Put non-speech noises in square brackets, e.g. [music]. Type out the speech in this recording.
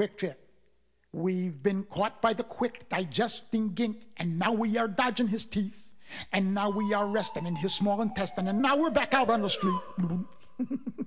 Quick Trip. We've been caught by the quick digesting gink, and now we are dodging his teeth. And now we are resting in his small intestine, and now we're back out on the street. [laughs]